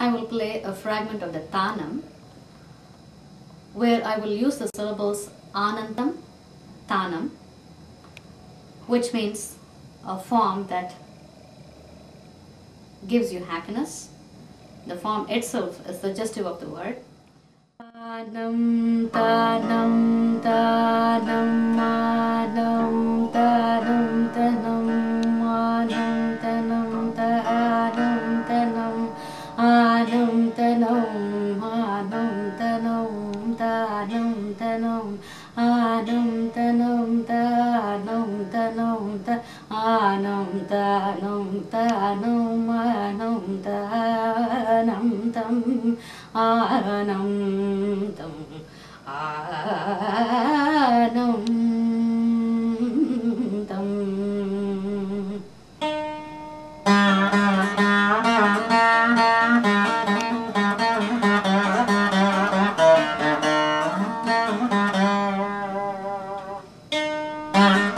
I will play a fragment of the Tanam where I will use the syllables Anantam, Tanam, which means a form that gives you happiness. The form itself is suggestive of the word. Tanam, tanam, tanam, anam, tanam, anam, tanam, tanam, tanam, anam, tanam, tanam, tanam, ta- anam, tanam, tanam, anam, tanam, tam, Bye.